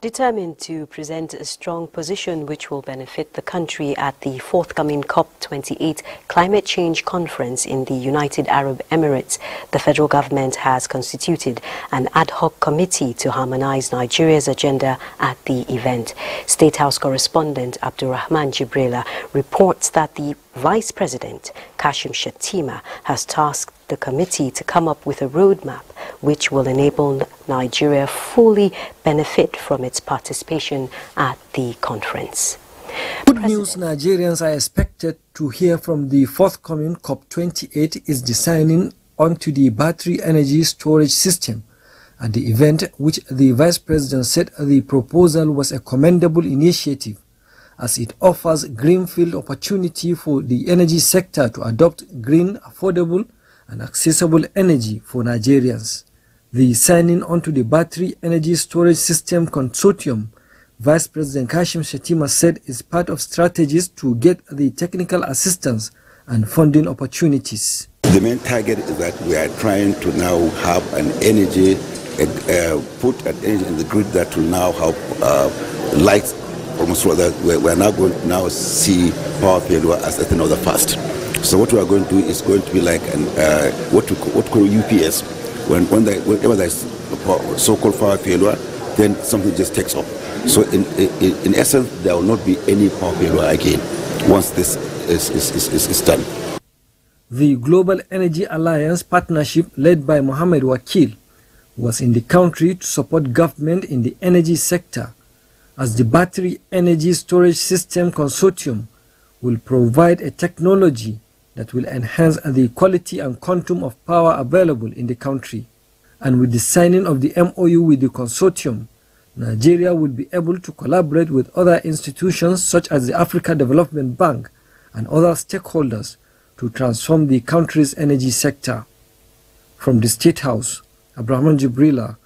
determined to present a strong position which will benefit the country at the forthcoming COP28 climate change conference in the United Arab Emirates, the federal government has constituted an ad hoc committee to harmonize Nigeria's agenda at the event. State House correspondent Abdurrahman Jibrila reports that the Vice President Kashim Shettima has tasked the committee to come up with a roadmap which will enable Nigeria fully benefit from its participation at the conference. Good President news Nigerians are expected to hear from the forthcoming COP28 is designing onto the battery energy storage system. At the event, which the Vice President said the proposal was a commendable initiative as it offers greenfield opportunity for the energy sector to adopt green, affordable and accessible energy for Nigerians. The signing onto the Battery Energy Storage System Consortium, Vice President Kashim Shettima said is part of strategies to get the technical assistance and funding opportunities. The main target is that we are trying to now have an energy, uh, put an energy in the grid that will now have uh, lights almost that we are now going to now see power failure as a thing. So what we are going to do is going to be like an, uh, what what we call UPS when, when they, whenever there's uh, so-called power failure, then something just takes off. So in, in, in essence, there will not be any power failure again once this is, is, is, is done. The Global Energy Alliance partnership led by Mohamed Wakil was in the country to support government in the energy sector as the Battery Energy Storage System Consortium will provide a technology that will enhance the quality and quantum of power available in the country. And with the signing of the MOU with the consortium, Nigeria will be able to collaborate with other institutions such as the Africa Development Bank and other stakeholders to transform the country's energy sector. From the State House, Abdurrahman Jibrila,